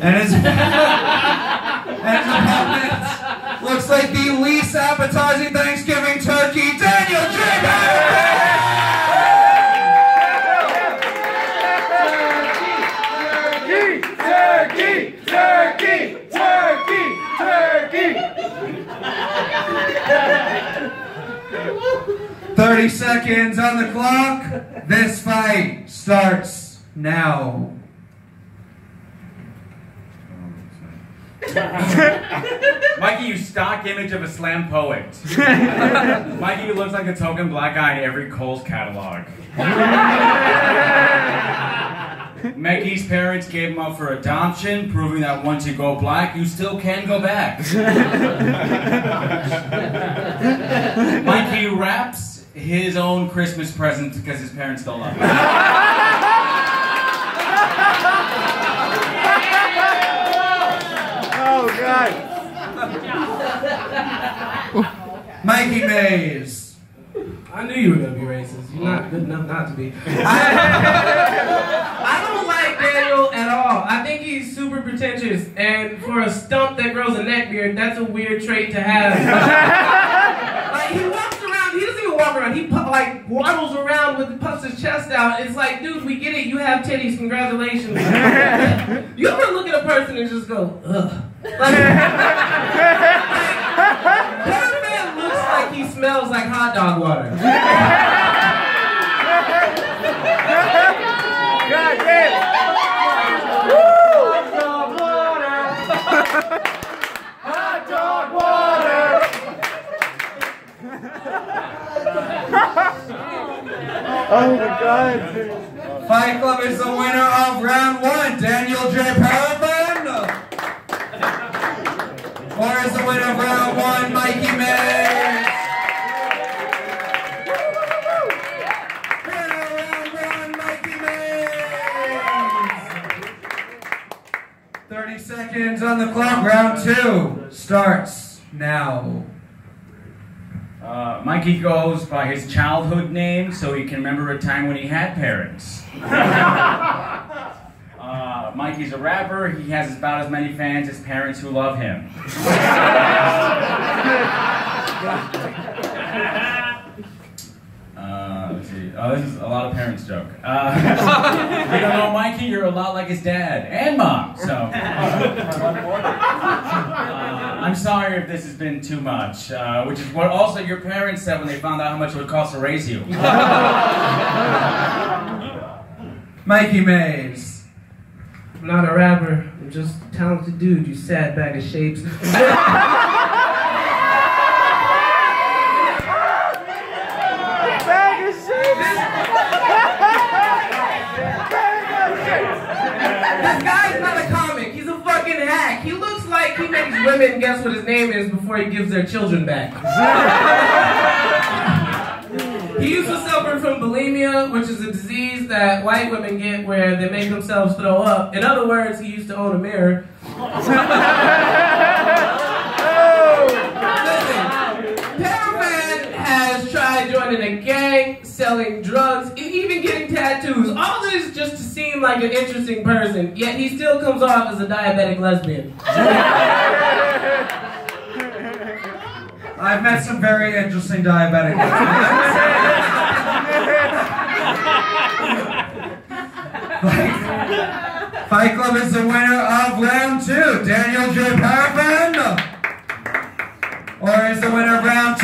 And his, and his opponent looks like the least appetizing Thanksgiving turkey, Daniel J. 30 seconds on the clock. This fight starts now. Mikey, you stock image of a slam poet. Mikey you looks like a token black guy in every Kohl's catalog. Mikey's parents gave him up for adoption, proving that once you go black, you still can go back. Mikey wraps his own Christmas present because his parents don't love him. Mikey Mayes. I knew you were gonna be racist. You're not good enough not to be. I don't like Daniel at all. I think he's super pretentious, and for a stump that grows a neck beard, that's a weird trait to have. like he walks around, he doesn't even walk around. He like waddles around with puffs his chest out. It's like, dude, we get it. You have titties. Congratulations. you ever look at a person and just go, ugh. That man looks like he smells like hot dog water. God damn. Hot dog water. oh my God. Fight Club is the winner of round 30 seconds on the clock. Round two starts now. Uh, Mikey goes by his childhood name so he can remember a time when he had parents. uh, Mikey's a rapper. He has about as many fans as parents who love him. See. Oh, this is a lot of parents joke. Uh, you don't know Mikey? You're a lot like his dad and mom. So, uh, I'm sorry if this has been too much. Uh, which is what also your parents said when they found out how much it would cost to raise you. Mikey Mayes. I'm not a rapper. I'm just a talented dude, you sad bag of shapes. Makes women guess what his name is before he gives their children back. he used to suffer from bulimia, which is a disease that white women get where they make themselves throw up. In other words, he used to own a mirror. Listen, has tried joining a gang, selling drugs, and even getting tattoos. All this just to seem like an interesting person, yet he still comes off as a diabetic lesbian. I've met some very interesting diabetic Fight, Fight Club is the winner of round two, Daniel J. Perafan. Or is the winner of round